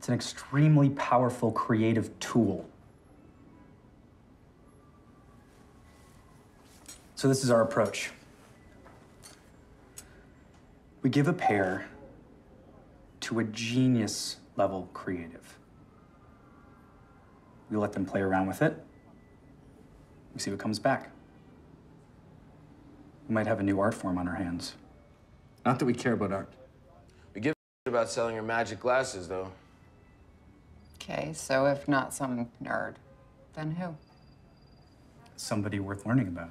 It's an extremely powerful creative tool. So, this is our approach. We give a pair to a genius level creative. We let them play around with it. We see what comes back. We might have a new art form on our hands. Not that we care about art. We give a about selling your magic glasses, though. Okay, so if not some nerd, then who? Somebody worth learning about.